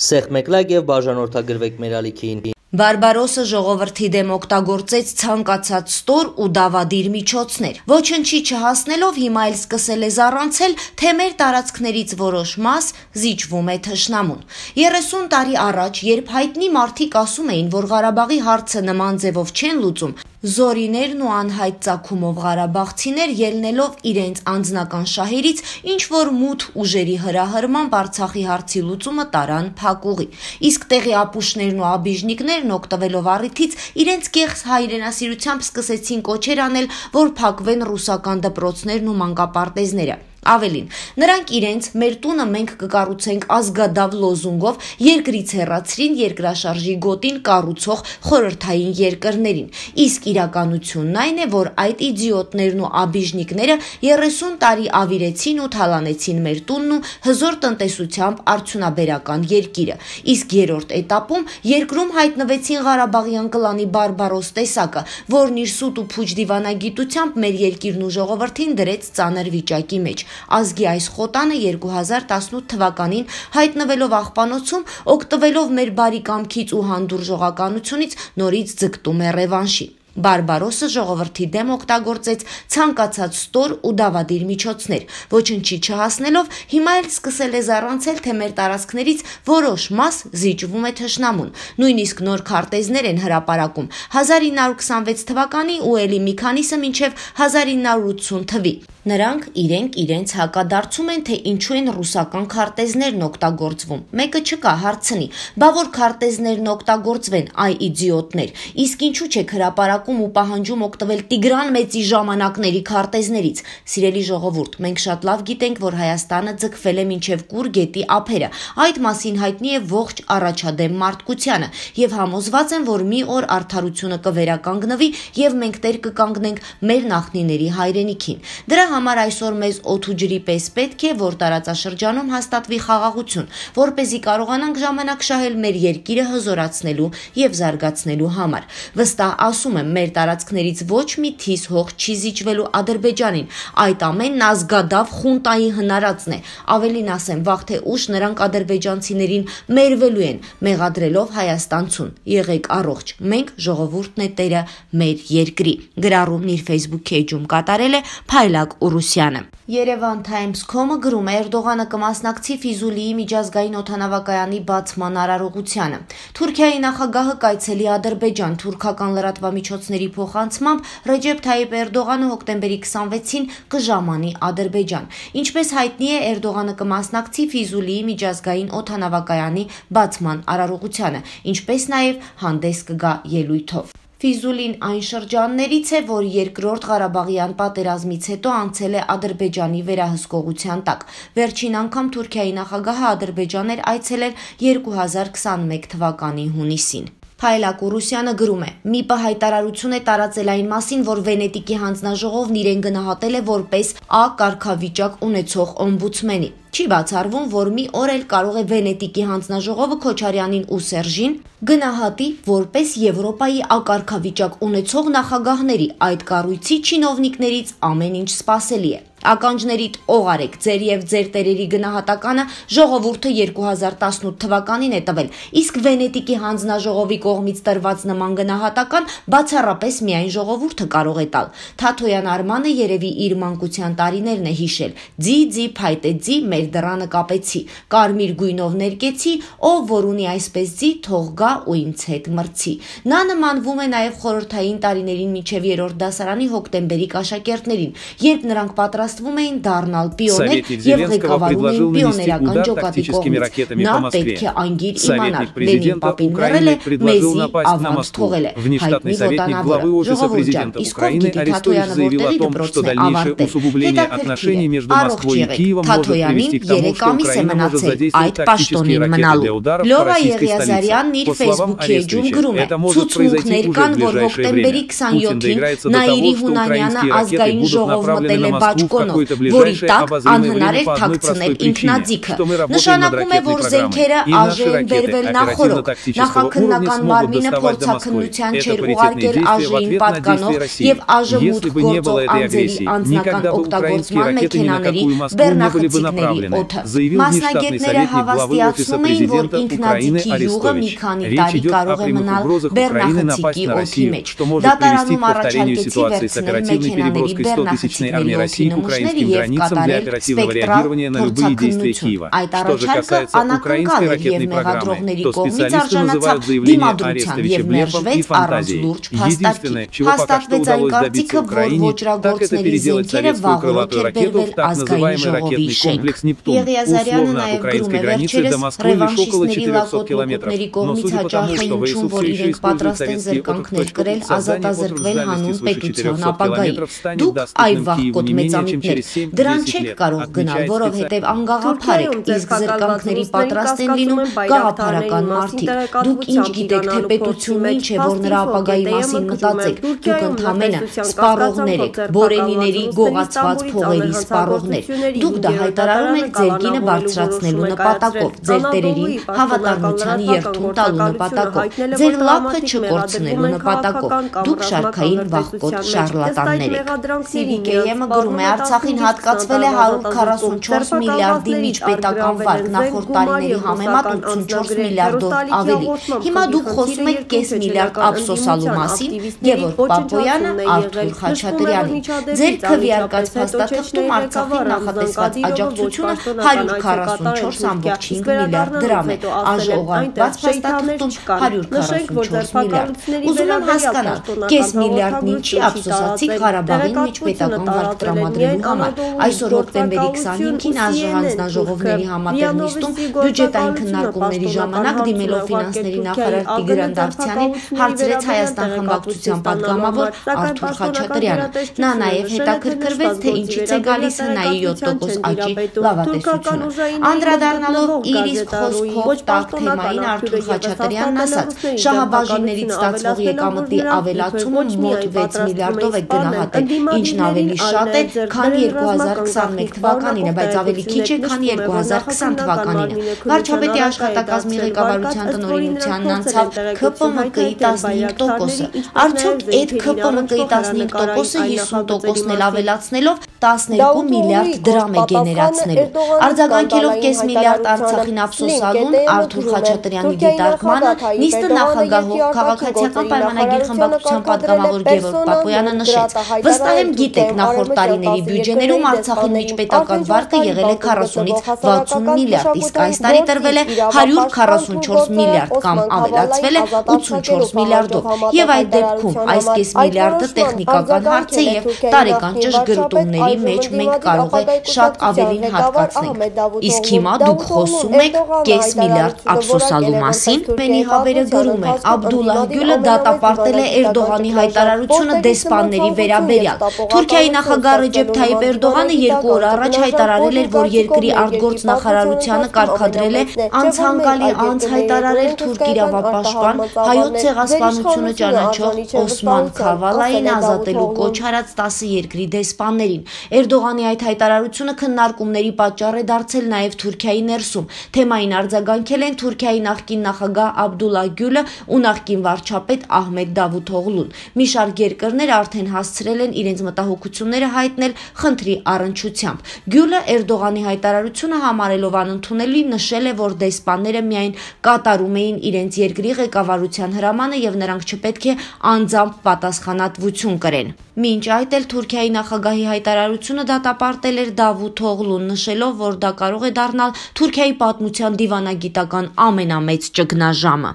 Սեղմեք լայք եւ բաժանորդագրվեք մեր ալիքին։ Բարբարոսը ժողովրդի դեմ օգտագործեց ցանկացած ստոր ու դավադիր միջոցներ։ Ոչնչի չհասնելով հիմա էլ սկսել է զառանցել, թե մեր տարածքներից որոշ մաս զիջվում է թշնամուն։ 30 տարի առաջ, երբ հայտնի մարդիկ ասում էին, որ Ղարաբաղի հարցը նման ձևով չեն լուծում, Զորիներն ու անհայտ ցակումով Ղարաբաղցիներ ելնելով իրենց անձնական շահերից ինչ որ մութ ուժերի հրահրմամբ Արցախի հարցի լուծումը տարան փակուղի։ Իսկ տեղի ապուշներն ու աբիժնիկներն օգտվելով առիթից իրենց կեղծ հայրենասիրությամբ սկսեցին կոչեր անել, որ փակվեն ռուսական դպրոցներն ու մանկապարտեզները։ Ավելին, նրանք իրենց մեր տունը մենք կկառուցենք ազգադավ լոզունգով երկրից հեռացրին երկրաշարժի գոտին կառուցող խորհրդային երկրներին։ Իսկ իրականությունն այն է, որ այդ իդիոտներն ու աբիժնիկները 30 տարի ավիրեցին ու թալանեցին մեր տունն ու հզոր տնտեսությամբ արդյունաբերական երկիրը։ Իսկ երրորդ этаպում երկրում հայտնվեցին Ղարաբաղյան կլանի բարբարոս տեսակը, որն իր սուտ ու փուչ դիվանագիտությամբ մեր երկիրն ու ժողովրդին դրեց ծանր վիճակի մեջ ազգի այս խոտանը 2018 թվականին հայտնվելով աղբանոցում, օգտվելով մեր բարի կամքից ու հանդուրժողականությունից նորից ձգտում է ռևանշի։ Բարբարոսը ժողովրդի դեմ օգտագործեց ցանկացած ստոր ու դավադիր միջոցներ, ոչնչի չհասնելով հիմա էլ սկսել է զառանցել, թե մեր տարածքներից որոշ մաս զիջվում է թշնամուն։ Նույնիսկ նոր քարտեզներ են հրապարակում 1926 թվականի ու ելի մի քանիսը մինչև 1980 թվի։ Նրանք իրենք իրենց հակադարձում են, թե ինչու են ռուսական քարտեզներն օգտագործվում։ Մեկը չկա հարցնի, բա որ քարտեզներն օգտագործվեն, այ իդիոտներ։ Իսկ ինչու չեք հրապարակում ու պահանջում օգտվել Տիգրան մեծի ժամանակների քարտեզներից։ Սիրելի ժողովուրդ, մենք շատ լավ գիտենք, որ Հայաստանը ձգվել է մինչև Կուր գետի ափերը։ Այդ մասին հայտնի է ողջ առաջադեմ մարդկությանը եւ համոզված եմ, որ մի օր արդարությունը կվերականգնվի եւ մենք տեր կկանգնենք մեր նախնիների հայրենիքին։ Դրա համար այսօր մեզ օդ ու ջրի պես պետք է, որ տարածաշրջանում հաստատվի խաղաղություն, որ เป զի կարողանանք ժամանակ շահել մեր երկիրը հզորացնելու եւ զարգացնելու համար։ Վստահ ասում եմ, մեր տարածքներից ոչ մի թիս հող չի զիջվելու Ադրբեջանին։ Այդ ամենն ազգադավ խունտայի հնարածն է։ Ավելին ասեմ, վաղ թե ուշ նրանք ադրբեջանցիներին մերվելու են, մեղադրելով Հայաստանցուն։ Եղեք առողջ։ Մենք ժողովուրդն է տերը մեր երկրի։ Գրառումն իր Facebook էջում կատարել է Փայլակ Ուրուսյանը։ Yerevan Times.com-ը գրում է Էրդողանը կմասնակցի Ֆիզուլիի միջազգային օթանավակայանի բացման արարողությանը։ Թուրքիայի նախագահը կայցելի Ադրբեջան թուրքական լրատվամիջոցների փոխանցմամբ Ռեջեփ Թայիպ Էրդողանը հոկտեմբերի 26-ին կժամանի Ադրբեջան։ Ինչպես հայտնի է, Էրդողանը կմասնակցի Ֆիզուլիի միջազգային օթանավակայանի բացման արարողությանը, ինչպես նաև հանդես կգա ելույթով։ Ֆիզուլին այն շրջաններից է, որ երկրորդ Ղարաբաղյան պատերազմից հետո անցել է Ադրբեջանի վերահսկողության տակ։ Վերջին անգամ Թուրքիայի նախագահը Ադրբեջան էր այցելել 2021 թվականի հունիսին։ Փայլակ Ուրուսյանը գրում է. «Մի պահ հայտարարություն է տարածել այն մասին, որ Վենետիկի հանձնաժողովն իրեն գնահատել է որպես Ա կարգավիճակ ունեցող օմբուդսմենի։ Չի բացառվում, որ մի օր էլ կարող է Վենետիկի հանձնաժողովը Քոչարյանին ու Սերժին գնահատի որպես Եվրոպայի ակարգավիճակ ունեցող նախագահների այդ կառույցի չինովնիկներից ամեն ինչ սпасելի է»։ Ականջներիդ օղարեք ձեր եւ ձեր տերերի գնահատականը ժողովուրդը 2018 թվականին է տվել, իսկ Վենետիկի հանձնաժողովի կողմից տրված նման գնահատական բացառապես միայն ժողովուրդը կարող է տալ։ Թաթոյան Արմանը երևի իր մանկության տարիներն է հիշել։ Ձի ձի փայտե ձի մեր դռանը կապեցի, կարմիր գույնով ներկեցի, ով որ ունի այսպես ձի, թող գա ու ինձ հետ մրցի։ Նա նմանվում է նաև խորհրդային տարիներին միջև երրորդ դասարանի հոկտեմբերի կաշակերտներին, երբ նրանք պատրաստվում էին դառնալ պիոներ եւ ղեկավարում էին պիոներական ջոկատի կողմից։ Նա պետք է անգիր իմանալ, Լենին պապին մեռել է, մեզի ավանց թողել է։ Հայտնի ոտանավորը, ժողովուրդ ջան, իսկ ով գիտի Թաթոյանը որտեղի դպրոցն է ավարտել։ Հետաքրքիր է, առողջ եղեք, Թաթոյանի Թաթոյանին 3 ամիս է մնացել այդ պաշտոնին մնալու։ Լորա Եղիազարյանն իր Facebook-ի էջում գրում է. «Ցուցմունքներ կան, որ հոկտեմբերի 27-ին Նաիրի Հունանյանը ազգային ժողով մտել է Բաչկոն կենտրոնով, որի տակ անհնար էր թաքցնել ինքնաձիգը։ Նշանակում է, որ զենքերը արժե են վերվել նախորդ, նախաքննական մարմինը փորձաքննության չէր ուղարկել արժեին պատկանող եւ արժեվուտ գործող անձերի անձնական օգտագործման մեքենաների բեռնախցիկների օդը։ Մասնագետները հավաստիացնում էին, որ ինքնաձիգի յուղը մի քանի տարի կարող է մնալ բեռնախցիկի օդի մեջ։ Դատարանում առաջարկեցի վերցնել մեքենաների բեռնախցիկների օդի украинским границам для оперативного реагирования на любые действия Киева. Что же касается украинской ракетной программы, то специалисты называют заявление Арестовича Блешева и фантазией. Единственное, чего пока что удалось добиться Украине, так это переделать советскую крылатую ракету в так называемый ракетный комплекс «Нептун». Условно от украинской границы до Москвы лишь около 400 километров. Но судя по тому, что в Иисусе еще используют советские отклик точку создания, отрасль здания свыше 400 километров станет доступным Киеву не менее чем ռուսներ։ Դրանք չեք կարող գնալ, որովհետև անգաղափար եք, իսկ զրկանքների պատրաստ են լինում գաղափարական մարդիկ։ Դուք ինչ գիտեք, թե պետությունը ինչ է, որ նրա ապագայի մասին մտածեք։ Դուք ընդամենը սպառողներ եք, բորենիների գողացված փողերի սպառողներ։ Դուք դա հայտարարում եք ձեր գինը բարձրացնելու նպատակով, ձեր տերերին հավատարմության երթուն տալու նպատակով, ձեր լափը չկորցնելու նպատակով։ Դուք շարքային վախկոտ շարլատաններ եք։ Սիրիկեյը գրում է Արցախին հատկացվել է 144 միլիարդի միջպետական վարկ, նախորդ տարիների համեմատ 84 միլիարդով ավելի։ Հիմա դուք խոսում եք կես միլիարդ ափսոսալու մասին, Գևորգ Պապոյանը, Արթուր Խաչատրյանը։ Ձեր քվեարկած փաստաթղթում Արցախին նախատեսված աջակցությունը 144.5 միլիարդ դրամ է, անժողովված փաստաթղթում 144 միլիարդ։ Ուզում եմ հասկանալ, կես միլիարդն ինչի ափսոսացի Ղարաբաղին միջպետական վարկ տրամադրելու իրենք համար։ Այսօր հոկտեմբերի 25-ին ԱԺ հանձնաժողովների համատեղ նիստում բյուջետային քննարկումների ժամանակ դիմելով ֆինանսների նախարար Տիգրան Դավթյանին հարցրեց Հայաստան խմբակցության падգամավոր Արթուր Խաչատրյանը։ Նա նաև հետաքրքրվեց, թե ինչից է գալիս հնայի 7% աճի լավատեսությունը։ Անդրադառնալով իր իսկ խոսքով տակ թեմային Արթուր Խաչատրյանն ասաց. շահաբաժիններից ստացվող եկամտի ավելացումը մոտ 6 միլիարդով է գնահատել, ինչն ավելի շատ է, քան 2021 թվականին է, բայց ավելի քիչ է, քան 2020 թվականին է։ Վարչապետի աշխատակազմի ղեկավարության տնօրինությանն անցավ ԿՊՄԿ-ի 15%-ը։ Արդյոք այդ ԿՊՄԿ-ի 15%-ը 50%-ն էլ ավելացնելով 12 միլիարդ դրամ է գեներացնելու։ Արձագանքելով կես միլիարդ Արցախին ափսոսալուն Արթուր Խաչատրյանի դիտարկմանը նիստը նախագահող քաղաքացիական պայմանագիր խմբակցության падգամավոր Գևորգ Պապոյանը նշեց. «Վստահ եմ գիտեք, նախորդ տարիների բյուջեներում Արցախի միջպետական վարկը եղել է 40-ից 60 միլիարդ, իսկ այս տարի տրվել է 144 միլիարդ կամ ավելացվել է 84 միլիարդով։ Եվ այդ դեպքում այս կես միլիարդը տեխնիկական հարց է եւ տարեկան ճշգրտումների մեջ մենք կարող է շատ ավելին հատկացնենք։ Իսկ հիմա դուք խոսում եք կես միլիարդ ափսոսալու մասին։ Մենի հավերը գրում է. Աբդուլլահ Գյուլը դատապարտել է Էրդողանի հայտարարությունը դեսպանների վերաբերյալ։ Թուրքիայի նախագահ Ռեջեփ Թայիպ Էրդողանը երկու օր առաջ հայտարարել էր, որ երկրի արտգործ նախարարությանը կարգադրել է անցանկալի անց հայտարարել թուրք իրավապաշտպան հայոց ցեղասպանությունը ճանաչող Օսման Քավալային ազատելու կոչ արած 10 երկրի դեսպաններին։ Էրդողանի այդ հայտարարությունը քննարկումների պատճառ է դարձել նաև Թուրքիայի ներսում։ Թեմային արձագանքել են Թուրքիայի նախկին նախագահ Աբդուլլա Գյուլը ու նախկին վարչապետ Ահմեդ Դավութօղլուն։ Մի շարք երկրներ արդեն հասցրել են իրենց մտահոգությունները հայտնել խնդրի առնչությամբ։ Գյուլը Էրդողանի հայտարարությունը համարելով անընդունելի նշել է, որ դեսպանները միայն կատարում էին իրենց երկրի ղեկավարության հրամանը եւ նրանք չպետք է անձամբ պատասխանատվություն կրեն։ Մինչ այդ էլ Թուրքիայի նախագահի հայտարարությունը դատապարտել էր Դավութ Օղլուն, նշելով, որ դա կարող է դառնալ Թուրքիայի պատմության դիվանագիտական ամենամեծ ճգնաժամը։